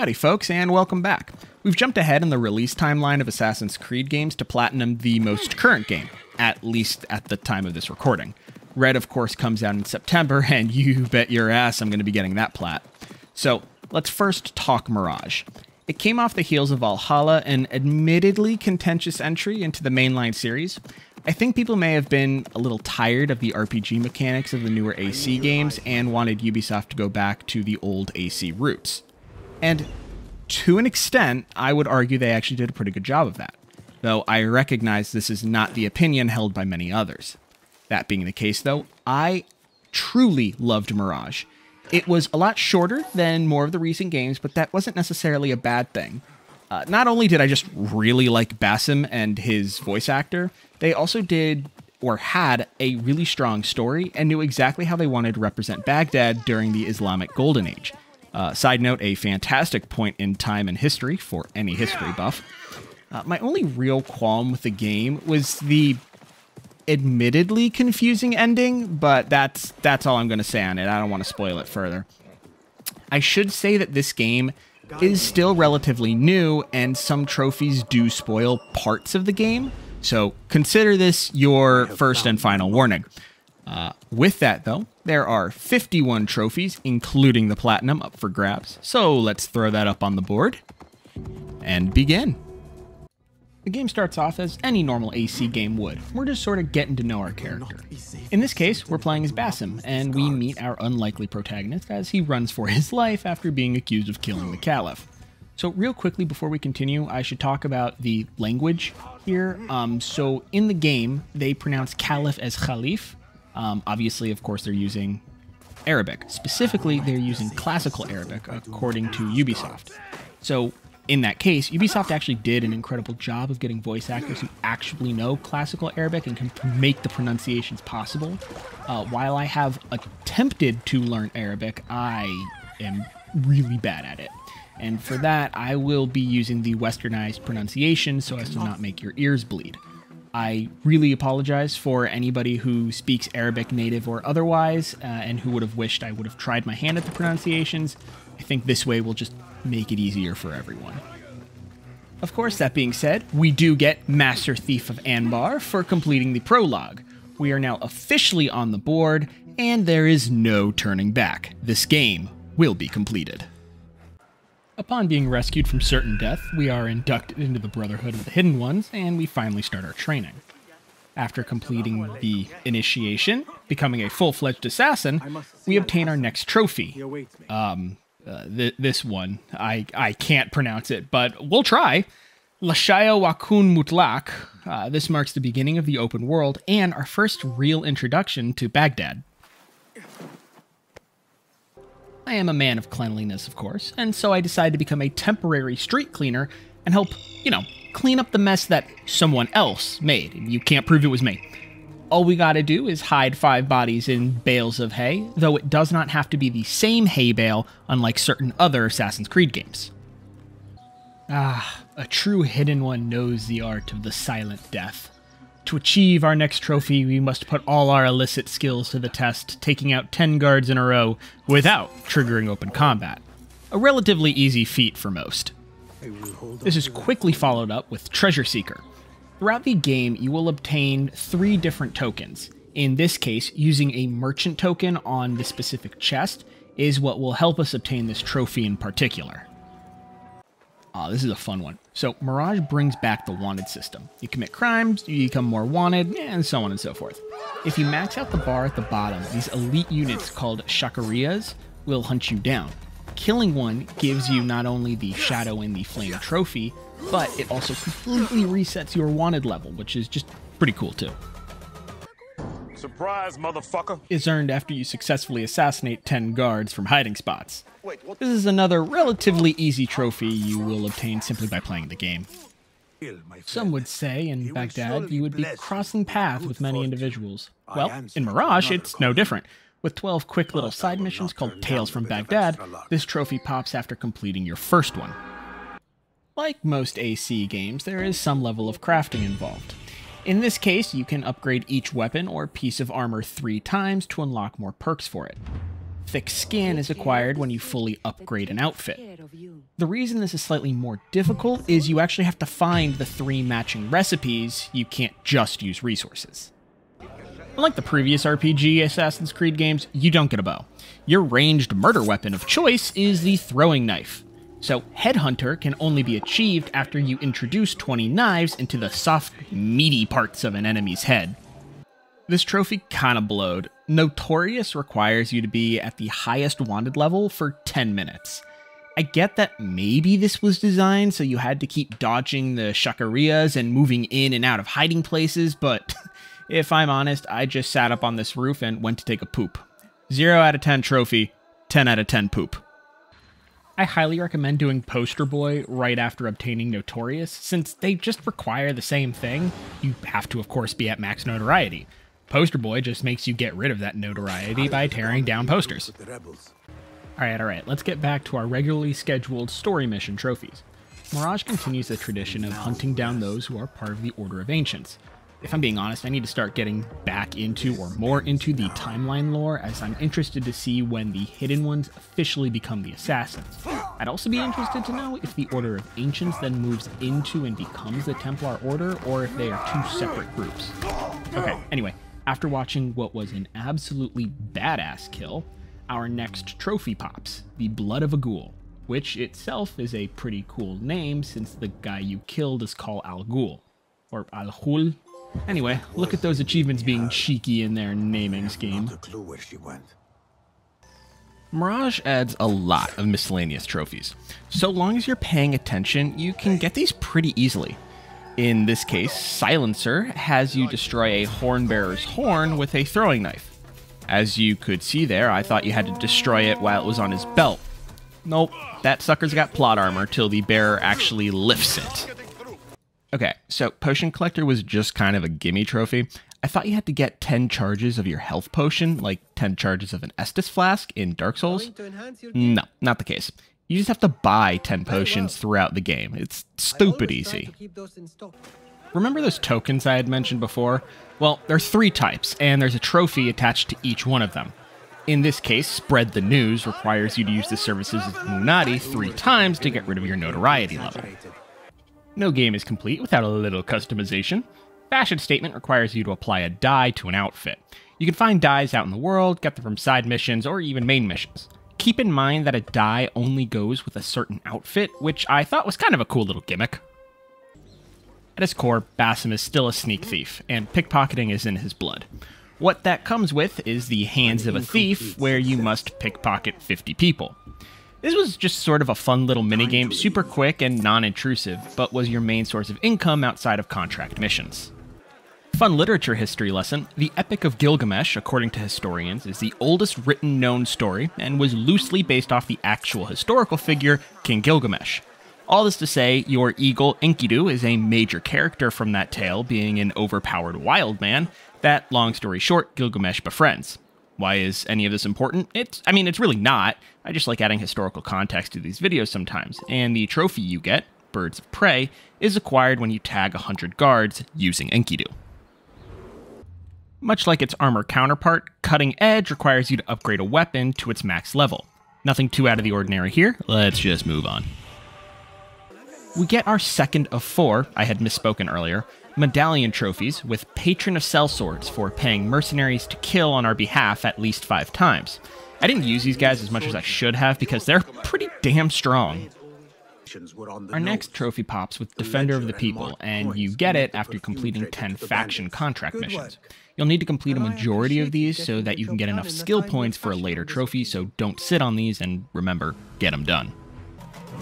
Howdy, folks, and welcome back. We've jumped ahead in the release timeline of Assassin's Creed games to Platinum the most current game, at least at the time of this recording. Red, of course, comes out in September, and you bet your ass I'm going to be getting that plat. So, let's first talk Mirage. It came off the heels of Valhalla, an admittedly contentious entry into the mainline series. I think people may have been a little tired of the RPG mechanics of the newer AC games and wanted Ubisoft to go back to the old AC roots. And to an extent, I would argue they actually did a pretty good job of that, though I recognize this is not the opinion held by many others. That being the case, though, I truly loved Mirage. It was a lot shorter than more of the recent games, but that wasn't necessarily a bad thing. Uh, not only did I just really like Basim and his voice actor, they also did or had a really strong story and knew exactly how they wanted to represent Baghdad during the Islamic Golden Age. Uh, side note, a fantastic point in time and history for any history buff. Uh, my only real qualm with the game was the admittedly confusing ending, but that's that's all I'm going to say on it. I don't want to spoil it further. I should say that this game is still relatively new, and some trophies do spoil parts of the game. So consider this your first and final warning. Uh, with that, though, there are 51 trophies, including the platinum, up for grabs. So let's throw that up on the board and begin. The game starts off as any normal AC game would. We're just sort of getting to know our character. In this case, we're playing as Basim, and we meet our unlikely protagonist as he runs for his life after being accused of killing the Caliph. So, real quickly before we continue, I should talk about the language here. Um, so, in the game, they pronounce Caliph as Khalif, um, obviously, of course, they're using Arabic. Specifically, they're using classical Arabic, according to Ubisoft. So, in that case, Ubisoft actually did an incredible job of getting voice actors who actually know classical Arabic and can make the pronunciations possible. Uh, while I have attempted to learn Arabic, I am really bad at it. And for that, I will be using the westernized pronunciation so as to not make your ears bleed. I really apologize for anybody who speaks Arabic native or otherwise, uh, and who would have wished I would have tried my hand at the pronunciations. I think this way will just make it easier for everyone. Of course, that being said, we do get Master Thief of Anbar for completing the prologue. We are now officially on the board, and there is no turning back. This game will be completed. Upon being rescued from certain death, we are inducted into the Brotherhood of the Hidden Ones, and we finally start our training. After completing the initiation, becoming a full fledged assassin, we obtain our next trophy. Um, uh, th- this one, I, I can't pronounce it, but we'll try. Lashaya Wakun Mutlak. Uh, this marks the beginning of the open world and our first real introduction to Baghdad. I am a man of cleanliness, of course, and so I decided to become a temporary street cleaner and help, you know, clean up the mess that someone else made. You can't prove it was me. All we gotta do is hide five bodies in bales of hay, though it does not have to be the same hay bale, unlike certain other Assassin's Creed games. Ah, a true hidden one knows the art of the silent death. To achieve our next trophy, we must put all our illicit skills to the test, taking out 10 guards in a row without triggering open combat. A relatively easy feat for most. This is quickly followed up with Treasure Seeker. Throughout the game, you will obtain three different tokens. In this case, using a merchant token on the specific chest is what will help us obtain this trophy in particular. Oh, this is a fun one. So, Mirage brings back the wanted system. You commit crimes, you become more wanted, and so on and so forth. If you max out the bar at the bottom, these elite units called Shakiriyyas will hunt you down. Killing one gives you not only the Shadow and the Flame trophy, but it also completely resets your wanted level, which is just pretty cool too. Surprise, motherfucker! Is earned after you successfully assassinate 10 guards from hiding spots. This is another relatively easy trophy you will obtain simply by playing the game. Some would say in Baghdad you would be crossing paths with many individuals. Well, in Mirage, it's no different. With 12 quick little side missions called Tales from Baghdad, this trophy pops after completing your first one. Like most AC games, there is some level of crafting involved. In this case, you can upgrade each weapon or piece of armor three times to unlock more perks for it. Thick skin is acquired when you fully upgrade an outfit. The reason this is slightly more difficult is you actually have to find the three matching recipes, you can't just use resources. Unlike the previous RPG Assassin's Creed games, you don't get a bow. Your ranged murder weapon of choice is the throwing knife. So, Headhunter can only be achieved after you introduce 20 knives into the soft, meaty parts of an enemy's head. This trophy kinda blowed. Notorious requires you to be at the highest wanted level for 10 minutes. I get that maybe this was designed so you had to keep dodging the shakiriyyas and moving in and out of hiding places, but If I'm honest, I just sat up on this roof and went to take a poop. 0 out of 10 trophy, 10 out of 10 poop. I highly recommend doing Poster Boy right after obtaining Notorious, since they just require the same thing. You have to, of course, be at max notoriety. Poster Boy just makes you get rid of that notoriety by tearing down posters. Alright, alright, let's get back to our regularly scheduled story mission trophies. Mirage continues the tradition of hunting down those who are part of the Order of Ancients if I'm being honest, I need to start getting back into or more into the timeline lore as I'm interested to see when the Hidden Ones officially become the Assassins. I'd also be interested to know if the Order of Ancients then moves into and becomes the Templar Order or if they are two separate groups. Okay, anyway, after watching what was an absolutely badass kill, our next trophy pops, the Blood of a Ghoul, which itself is a pretty cool name since the guy you killed is called Al Ghul, or Al Ghul Anyway, look at those achievements being cheeky in their naming scheme. Mirage adds a lot of miscellaneous trophies. So long as you're paying attention, you can get these pretty easily. In this case, Silencer has you destroy a hornbearer's horn with a throwing knife. As you could see there, I thought you had to destroy it while it was on his belt. Nope, that sucker's got plot armor till the bearer actually lifts it. Okay, so Potion Collector was just kind of a gimme trophy. I thought you had to get 10 charges of your health potion, like 10 charges of an Estus flask in Dark Souls. No, not the case. You just have to buy 10 potions throughout the game. It's stupid easy. Remember those tokens I had mentioned before? Well, there are three types, and there's a trophy attached to each one of them. In this case, Spread the News requires you to use the services of Illuminati three times to get rid of your notoriety level. No game is complete without a little customization. Fashion Statement requires you to apply a dye to an outfit. You can find dyes out in the world, get them from side missions, or even main missions. Keep in mind that a dye only goes with a certain outfit, which I thought was kind of a cool little gimmick. At his core, Basim is still a sneak thief, and pickpocketing is in his blood. What that comes with is the Hands of a Thief, where you must pickpocket 50 people. This was just sort of a fun little minigame, super quick and non intrusive, but was your main source of income outside of contract missions. Fun literature history lesson The Epic of Gilgamesh, according to historians, is the oldest written known story and was loosely based off the actual historical figure, King Gilgamesh. All this to say, your eagle Enkidu is a major character from that tale, being an overpowered wild man that, long story short, Gilgamesh befriends. Why is any of this important? It's, I mean, it's really not. I just like adding historical context to these videos sometimes. And the trophy you get, Birds of Prey, is acquired when you tag 100 guards using Enkidu. Much like its armor counterpart, Cutting Edge requires you to upgrade a weapon to its max level. Nothing too out of the ordinary here, let's just move on. We get our second of four, I had misspoken earlier, medallion trophies with Patron of Sellswords for paying mercenaries to kill on our behalf at least five times. I didn't use these guys as much as I should have because they're pretty damn strong. Our next trophy pops with Defender of the People, and you get it after completing 10 faction contract missions. You'll need to complete a majority of these so that you can get enough skill points for a later trophy, so don't sit on these and remember, get them done.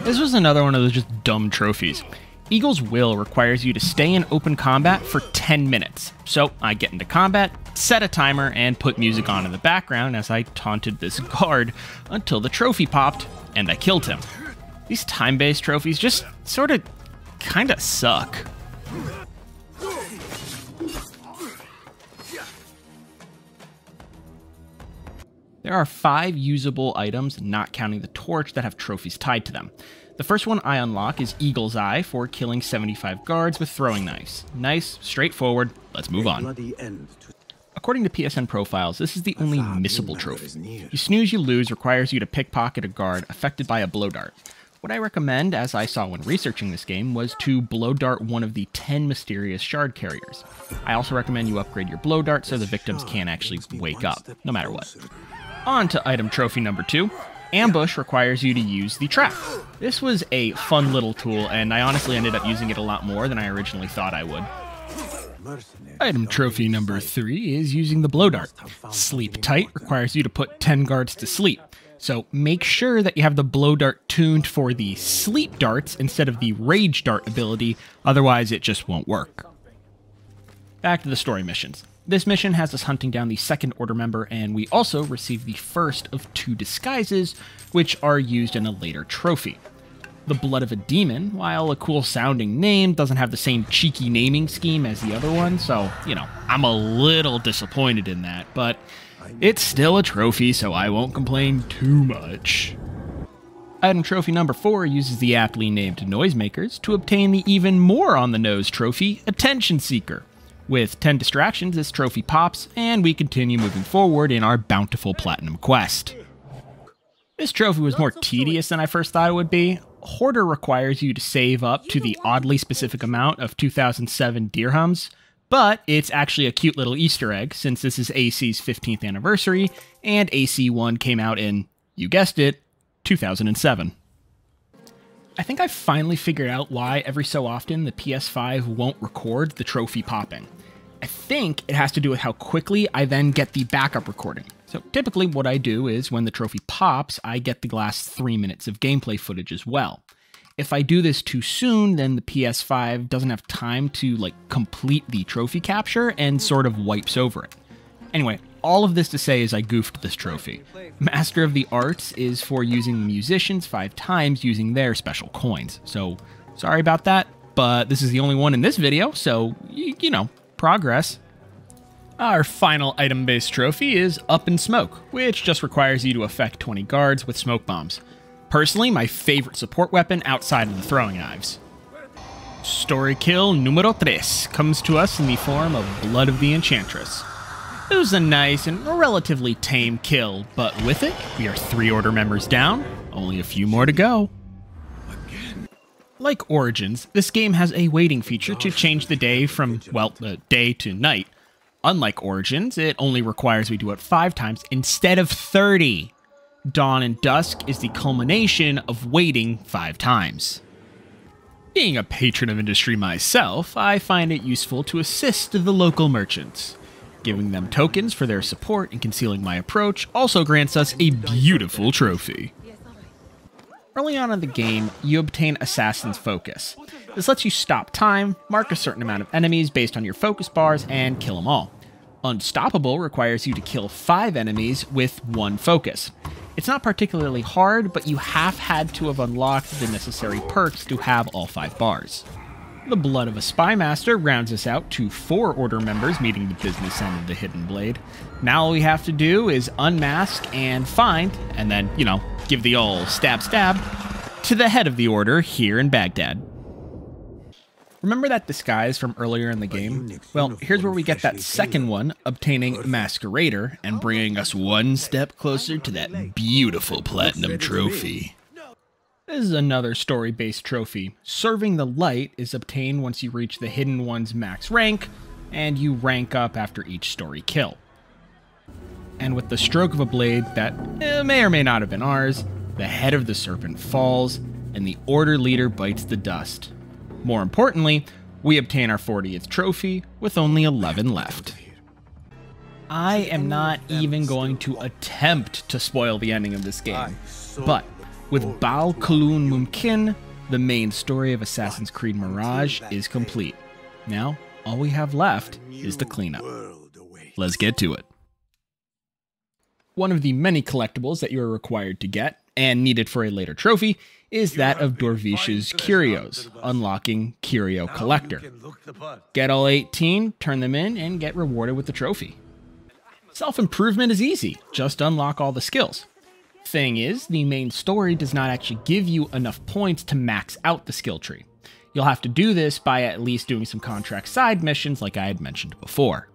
This was another one of those just dumb trophies. Eagle's Will requires you to stay in open combat for 10 minutes. So I get into combat, set a timer, and put music on in the background as I taunted this guard until the trophy popped and I killed him. These time based trophies just sort of kinda suck. There are five usable items, not counting the torch, that have trophies tied to them. The first one I unlock is Eagle's Eye for killing 75 guards with throwing knives. Nice, straightforward, let's move on. According to PSN profiles, this is the only missable trophy. You snooze, you lose requires you to pickpocket a guard affected by a blow dart. What I recommend, as I saw when researching this game, was to blow dart one of the 10 mysterious shard carriers. I also recommend you upgrade your blow dart so the victims can't actually wake up, no matter what. On to item trophy number 2. Ambush requires you to use the trap. This was a fun little tool, and I honestly ended up using it a lot more than I originally thought I would. Item trophy number 3 is using the blow dart. Sleep Tight requires you to put 10 guards to sleep. So make sure that you have the blow dart tuned for the sleep darts instead of the rage dart ability, otherwise it just won't work. Back to the story missions. This mission has us hunting down the second order member, and we also receive the first of two disguises, which are used in a later trophy. The Blood of a Demon, while a cool sounding name, doesn't have the same cheeky naming scheme as the other one, so, you know, I'm a little disappointed in that, but it's still a trophy, so I won't complain too much. Item trophy number 4 uses the aptly named Noisemakers to obtain the even more on the nose trophy, Attention Seeker. With 10 distractions, this trophy pops, and we continue moving forward in our bountiful platinum quest. This trophy was more tedious than I first thought it would be. Hoarder requires you to save up to the oddly specific amount of 2007 dirhams, but it's actually a cute little Easter egg since this is AC's 15th anniversary, and AC1 came out in, you guessed it, 2007. I think I've finally figured out why every so often the PS5 won't record the trophy popping. I think it has to do with how quickly I then get the backup recording. So typically what I do is when the trophy pops, I get the last three minutes of gameplay footage as well if I do this too soon, then the PS5 doesn't have time to like complete the trophy capture and sort of wipes over it. Anyway, all of this to say is I goofed this trophy. Master of the Arts is for using the musicians five times using their special coins. So sorry about that, but this is the only one in this video, so you know, progress. Our final item-based trophy is Up in Smoke, which just requires you to affect 20 guards with smoke bombs. Personally, my favorite support weapon outside of the throwing knives. Story kill numero tres comes to us in the form of Blood of the Enchantress. It was a nice and relatively tame kill, but with it, we are three order members down, only a few more to go. Like Origins, this game has a waiting feature to change the day from, well, day to night. Unlike Origins, it only requires we do it five times instead of 30. Dawn and Dusk is the culmination of waiting five times. Being a patron of industry myself, I find it useful to assist the local merchants. Giving them tokens for their support and concealing my approach also grants us a beautiful trophy. Early on in the game, you obtain Assassin's Focus. This lets you stop time, mark a certain amount of enemies based on your focus bars, and kill them all. Unstoppable requires you to kill 5 enemies with one focus. It's not particularly hard, but you have had to have unlocked the necessary perks to have all five bars. The Blood of a Spy Master rounds us out to four Order members meeting the business end of the Hidden Blade. Now all we have to do is unmask and find, and then, you know, give the old stab stab to the head of the Order here in Baghdad. Remember that disguise from earlier in the game? Well, here's where we get that second one, obtaining Masquerader and bringing us one step closer to that beautiful platinum trophy. This is another story-based trophy. Serving the Light is obtained once you reach the Hidden One's max rank, and you rank up after each story kill. And with the stroke of a blade that eh, may or may not have been ours, the head of the serpent falls, and the Order leader bites the dust, more importantly, we obtain our 40th trophy with only 11 left. I am not even going to attempt to spoil the ending of this game, but with Bal Kulun Mumkin, the main story of Assassin's Creed Mirage is complete. Now, all we have left is the cleanup. Let's get to it. One of the many collectibles that you are required to get, and needed for a later trophy, is that of Dorvish's Curios, unlocking Curio Collector. Get all 18, turn them in, and get rewarded with the trophy. Self improvement is easy, just unlock all the skills. Thing is, the main story does not actually give you enough points to max out the skill tree. You'll have to do this by at least doing some contract side missions like I had mentioned before.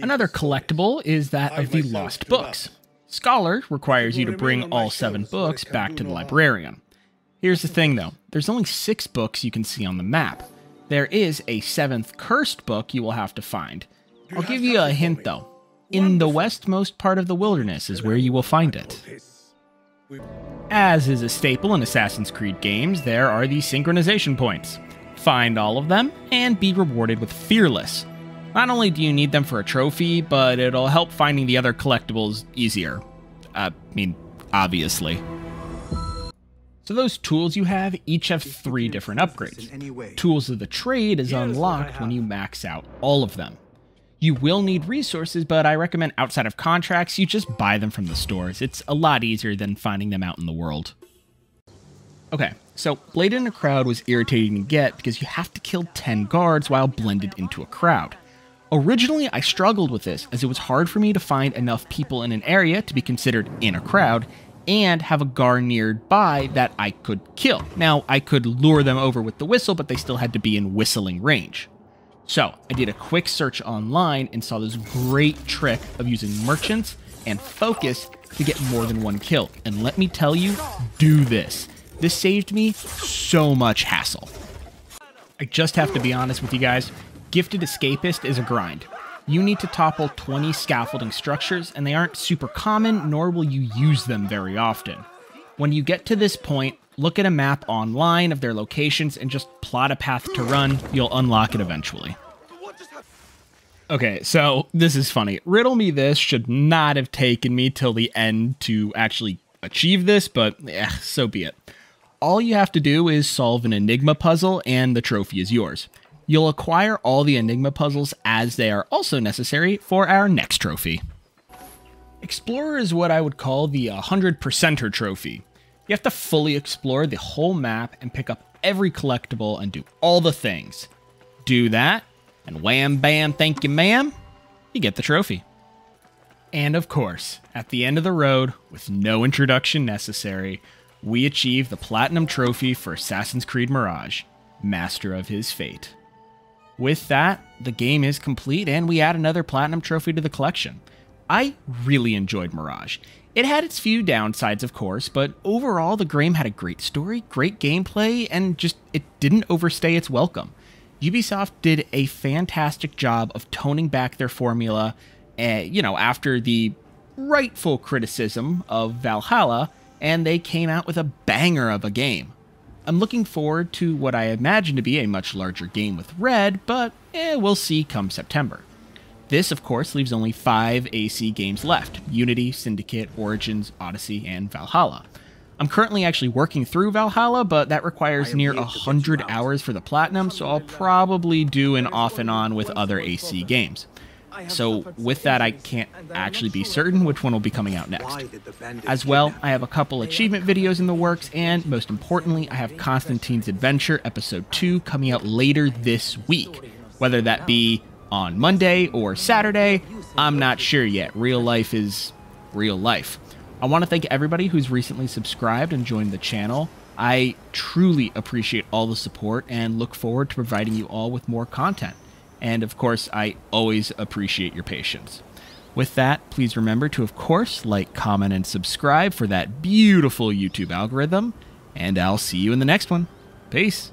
Another collectible is that of the Lost Books. Scholar requires you to bring all seven books back to the librarian. Here's the thing though there's only six books you can see on the map. There is a seventh cursed book you will have to find. I'll give you a hint though. In the westmost part of the wilderness is where you will find it. As is a staple in Assassin's Creed games, there are the synchronization points. Find all of them and be rewarded with Fearless. Not only do you need them for a trophy, but it'll help finding the other collectibles easier. I mean, obviously. So those tools you have each have three different upgrades. Tools of the Trade is unlocked when you max out all of them. You will need resources, but I recommend outside of contracts, you just buy them from the stores. It's a lot easier than finding them out in the world. Okay, so Blade in a crowd was irritating to get because you have to kill 10 guards while blended into a crowd. Originally, I struggled with this as it was hard for me to find enough people in an area to be considered in a crowd and have a guard nearby that I could kill. Now, I could lure them over with the whistle, but they still had to be in whistling range. So I did a quick search online and saw this great trick of using merchants and focus to get more than one kill. And let me tell you, do this. This saved me so much hassle. I just have to be honest with you guys. Gifted Escapist is a grind. You need to topple 20 scaffolding structures, and they aren't super common, nor will you use them very often. When you get to this point, look at a map online of their locations and just plot a path to run. You'll unlock it eventually. Okay, so this is funny. Riddle Me This should not have taken me till the end to actually achieve this, but eh, so be it. All you have to do is solve an Enigma puzzle and the trophy is yours. You'll acquire all the Enigma puzzles as they are also necessary for our next trophy. Explorer is what I would call the 100%er trophy. You have to fully explore the whole map and pick up every collectible and do all the things. Do that, and wham bam, thank you ma'am, you get the trophy. And of course, at the end of the road, with no introduction necessary, we achieve the Platinum Trophy for Assassin's Creed Mirage, Master of His Fate. With that, the game is complete and we add another Platinum Trophy to the collection. I really enjoyed Mirage. It had its few downsides, of course, but overall, the game had a great story, great gameplay, and just it didn't overstay its welcome. Ubisoft did a fantastic job of toning back their formula, uh, you know, after the rightful criticism of Valhalla, and they came out with a banger of a game. I'm looking forward to what I imagine to be a much larger game with Red, but eh, we'll see come September. This, of course, leaves only five AC games left Unity, Syndicate, Origins, Odyssey, and Valhalla. I'm currently actually working through Valhalla, but that requires near 100 hours for the platinum, so I'll probably do an off and on with other AC games. So, with that, I can't actually be certain which one will be coming out next. As well, I have a couple achievement videos in the works, and most importantly, I have Constantine's Adventure Episode 2 coming out later this week. Whether that be on Monday or Saturday. I'm not sure yet. Real life is real life. I want to thank everybody who's recently subscribed and joined the channel. I truly appreciate all the support and look forward to providing you all with more content. And of course, I always appreciate your patience. With that, please remember to, of course, like, comment, and subscribe for that beautiful YouTube algorithm. And I'll see you in the next one. Peace.